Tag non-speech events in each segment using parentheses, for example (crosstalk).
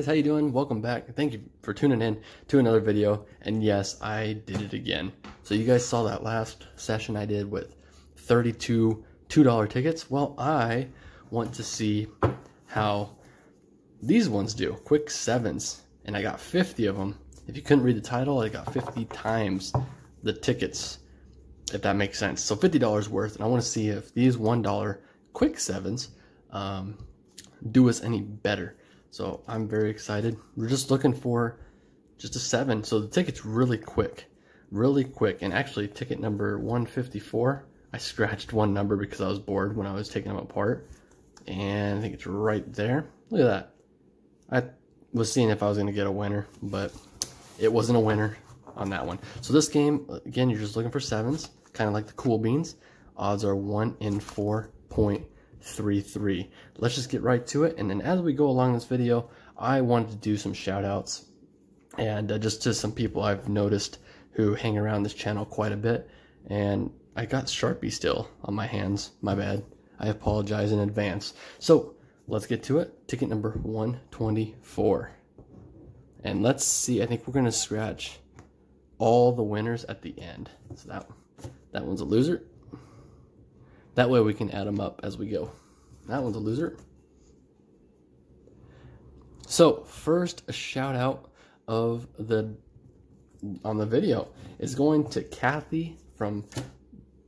Guys, how you doing? Welcome back. Thank you for tuning in to another video. And yes, I did it again. So you guys saw that last session I did with 32 $2 tickets. Well, I want to see how these ones do. Quick sevens. And I got 50 of them. If you couldn't read the title, I got 50 times the tickets, if that makes sense. So $50 worth. And I want to see if these $1 quick sevens um, do us any better. So I'm very excited. We're just looking for just a seven. So the ticket's really quick, really quick. And actually ticket number 154, I scratched one number because I was bored when I was taking them apart. And I think it's right there. Look at that. I was seeing if I was going to get a winner, but it wasn't a winner on that one. So this game, again, you're just looking for sevens, kind of like the cool beans. Odds are 1 in 4.0 three three. Let's just get right to it. And then as we go along this video, I wanted to do some shout outs and uh, just to some people I've noticed who hang around this channel quite a bit. And I got Sharpie still on my hands. My bad. I apologize in advance. So let's get to it. Ticket number 124. And let's see. I think we're going to scratch all the winners at the end. So that, that one's a loser. That way we can add them up as we go. That one's a loser. So first, a shout out of the on the video is going to Kathy from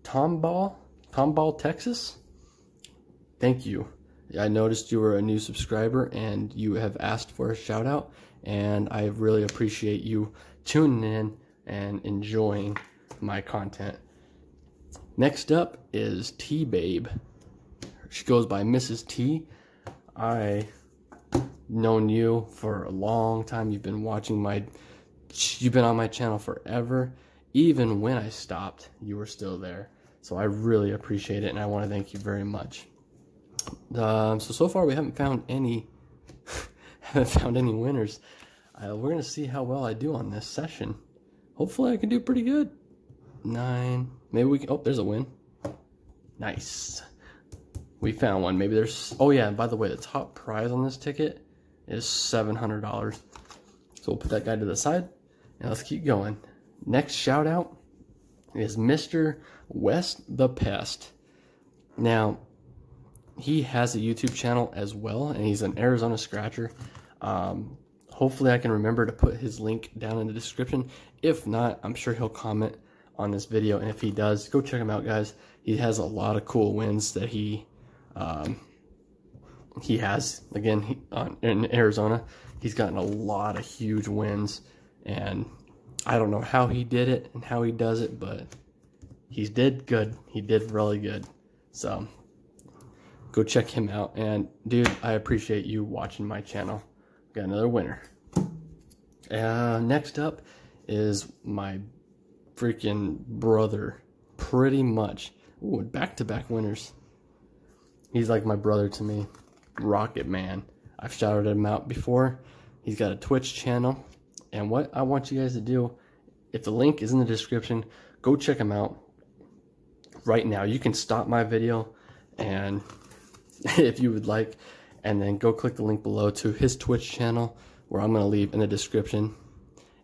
Tomball, Tomball, Texas. Thank you. I noticed you were a new subscriber and you have asked for a shout out and I really appreciate you tuning in and enjoying my content. Next up is T Babe. She goes by Mrs. T. I known you for a long time. You've been watching my you've been on my channel forever. Even when I stopped, you were still there. So I really appreciate it and I want to thank you very much. Um, so so far we haven't found any (laughs) haven't found any winners. Uh, we're gonna see how well I do on this session. Hopefully I can do pretty good. Nine, Maybe we can, oh, there's a win. Nice. We found one. Maybe there's, oh yeah, by the way, the top prize on this ticket is $700. So we'll put that guy to the side and let's keep going. Next shout out is Mr. West the Pest. Now, he has a YouTube channel as well, and he's an Arizona Scratcher. Um, hopefully I can remember to put his link down in the description. If not, I'm sure he'll comment on this video. And if he does, go check him out, guys. He has a lot of cool wins that he um, he has. Again, he, in Arizona, he's gotten a lot of huge wins. And I don't know how he did it and how he does it, but he did good. He did really good. So go check him out. And dude, I appreciate you watching my channel. Got another winner. Uh, next up is my freaking brother, pretty much. Ooh, back-to-back winners. He's like my brother to me. Rocquetman. I've shouted him out before. He's got a Twitch channel. And what I want you guys to do, if the link is in the description, go check him out right now. You can stop my video and (laughs) if you would like, and then go click the link below to his Twitch channel where I'm going to leave in the description.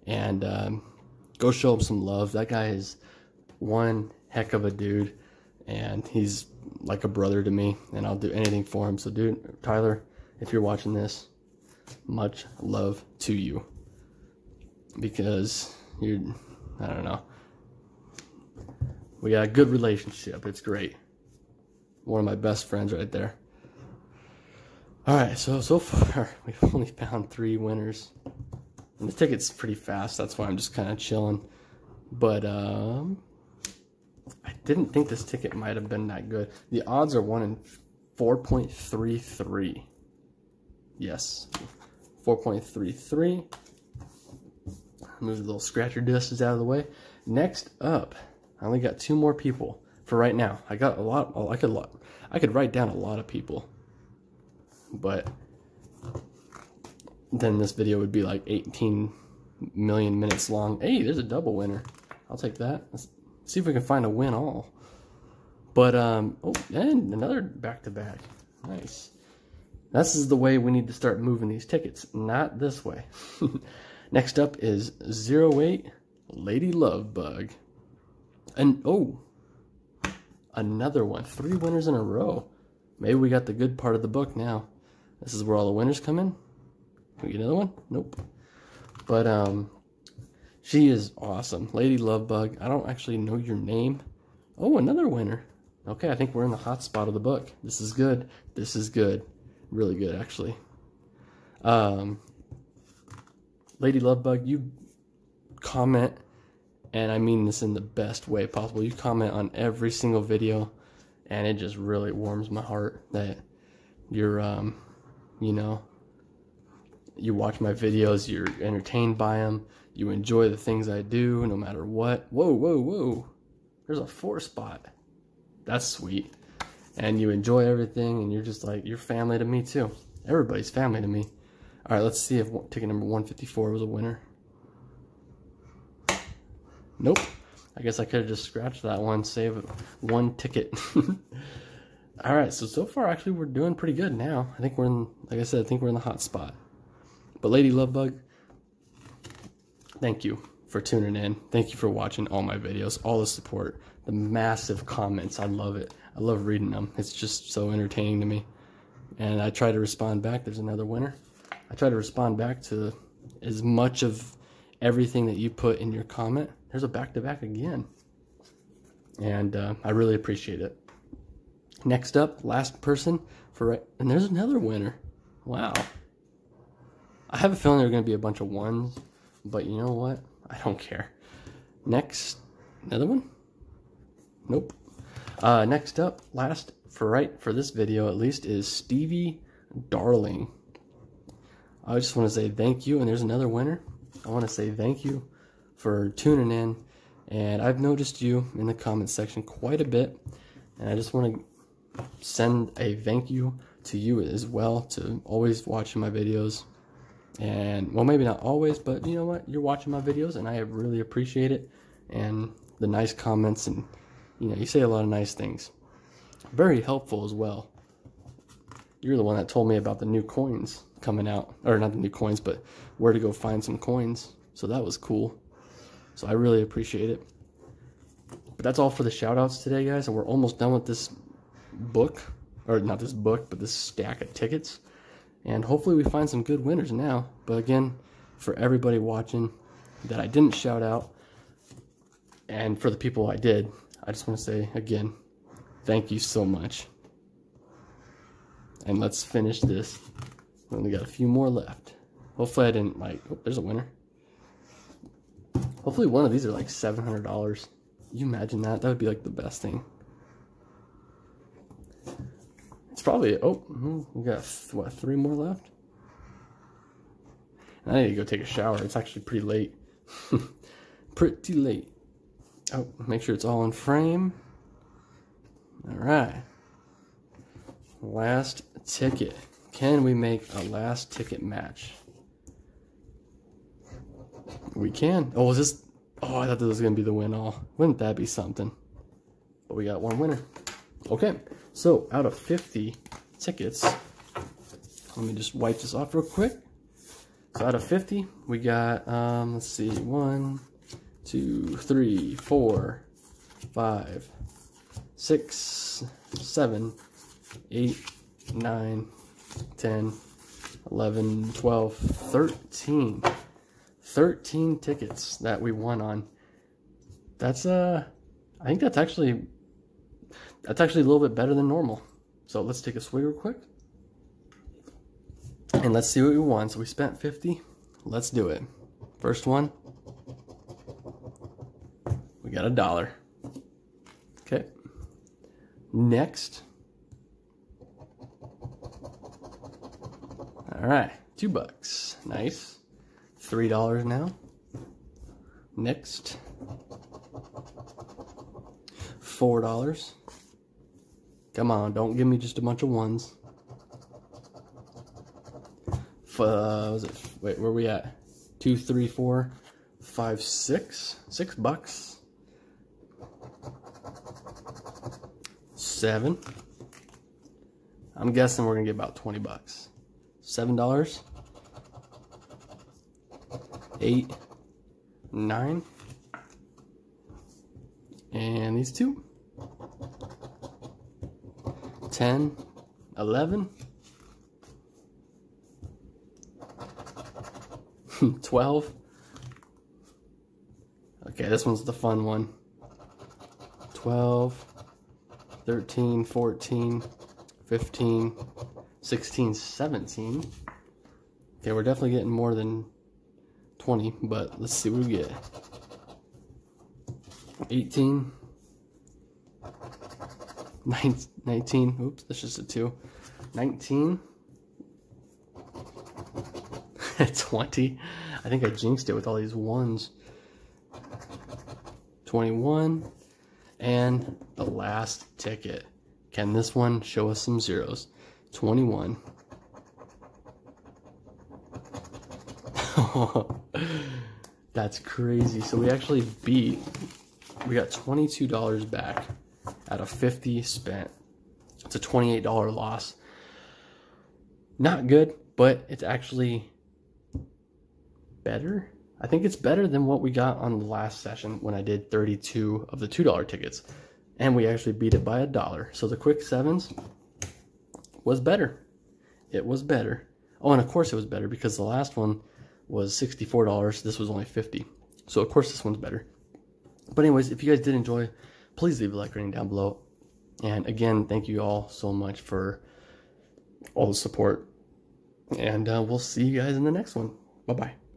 And um, go show him some love. That guy is one heck of a dude, and he's like a brother to me, and I'll do anything for him. So, dude, Tyler, if you're watching this, much love to you because you're, I don't know. We got a good relationship. It's great. One of my best friends right there. All right, so so far (laughs) we've only found three winners. And the ticket's pretty fast, that's why I'm just kind of chilling. But um, I didn't think this ticket might have been that good. The odds are 1 in 4.33. Yes, 4.33. Move the little scratcher discs out of the way. Next up, I only got two more people for right now. I got a lot. I could I could write down a lot of people, but then this video would be like 18 million minutes long. Hey, there's a double winner. I'll take that. Let's see if we can find a win all. But, um, oh, and another back-to-back. -back. Nice. This is the way we need to start moving these tickets, not this way. (laughs) Next up is 08 Lady Love Bug. And, oh, another one. Three winners in a row. Maybe we got the good part of the book now. This is where all the winners come in. We get another one? Nope. But, um, she is awesome. Lady Love Bug. I don't actually know your name. Oh, another winner. Okay, I think we're in the hot spot of the book. This is good. This is good. Really good, actually. Um, Lady Lovebug, you comment, and I mean this in the best way possible. You comment on every single video, and it just really warms my heart that you're, um, you know, you watch my videos, you're entertained by them, you enjoy the things I do, no matter what. Whoa, whoa, whoa. There's a four spot. That's sweet and you enjoy everything and you're just like, you're family to me too. Everybody's family to me. All right, let's see if ticket number 154 was a winner. Nope. I guess I could have just scratched that one, save one ticket. (laughs) All right, so so far actually we're doing pretty good now. I think we're in, like I said, I think we're in the hot spot. But Lady Lovebug, thank you for tuning in. Thank you for watching all my videos, all the support, the massive comments. I love it. I love reading them. It's just so entertaining to me. And I try to respond back. There's another winner. I try to respond back to as much of everything that you put in your comment. There's a back-to-back -back again. And uh, I really appreciate it. Next up, last person for and there's another winner. Wow. I have a feeling there are going to be a bunch of ones, but you know what? I don't care. Next, another one? Nope. Uh, next up, last for right for this video at least, is Stevie Darling. I just want to say thank you, and there's another winner. I want to say thank you for tuning in, and I've noticed you in the comment section quite a bit, and I just want to send a thank you to you as well to always watching my videos and well maybe not always but you know what you're watching my videos and i really appreciate it and the nice comments and you know, you say a lot of nice things. Very helpful as well. You're the one that told me about the new coins coming out, or not the new coins, but where to go find some coins. So that was cool. So I really appreciate it. But that's all for the shout outs today, guys. And we're almost done with this book, or not this book, but this stack of tickets. And hopefully we find some good winners now. But again, for everybody watching that I didn't shout out, and for the people I did, I just want to say again, thank you so much. And let's finish this. We only got a few more left. Hopefully I didn't like, oh, there's a winner. Hopefully one of these are like $700. you imagine that? That would be like the best thing. It's probably, oh, hmm, we got, what, three more left? I need to go take a shower. It's actually pretty late. (laughs) pretty late. Oh, make sure it's all in frame. All right. Last ticket. Can we make a last ticket match? We can. Oh, is this? Oh, I thought this was going to be the win all. Wouldn't that be something? But we got one winner. Okay. So, out of 50 tickets, let me just wipe this off real quick. So, out of 50, we got, um, let's see, one, two, three, four, five, six, seven, eight, nine, ten, eleven, twelve, thirteen. 13 tickets that we won on. That's uh I think that's actually that's actually a little bit better than normal. So let's take a swig real quick. And let's see what we won. So we spent 50. Let's do it. First one. We got a dollar. Okay. Next. All right, two bucks. Nice. Three dollars now. Next. Four dollars. Come on, don't give me just a bunch of ones. Uh, was it? Wait, where we at? Two, three, four, five, six. Six bucks. seven. I'm guessing we're gonna get about 20 bucks. Seven dollars. Eight. Nine. And these two. 10, 11, (laughs) 12. Okay, this one's the fun one. 12, 13, 14, 15, 16, 17. Okay, we're definitely getting more than 20, but let's see what we get. 18, 19, oops, that's just a 2. 19, (laughs) 20. I think I jinxed it with all these ones. 21, and the last ticket. Can this one show us some zeros? 21. (laughs) That's crazy. So we actually beat, we got $22 back out of 50 spent. It's a $28 loss. Not good, but it's actually better. I think it's better than what we got on the last session when I did 32 of the $2 tickets. And we actually beat it by a dollar. So the quick sevens was better. It was better. Oh, and of course it was better because the last one was $64. This was only 50 So of course this one's better. But anyways, if you guys did enjoy, please leave a like rating down below. And again, thank you all so much for all the support. And uh, we'll see you guys in the next one. Bye-bye.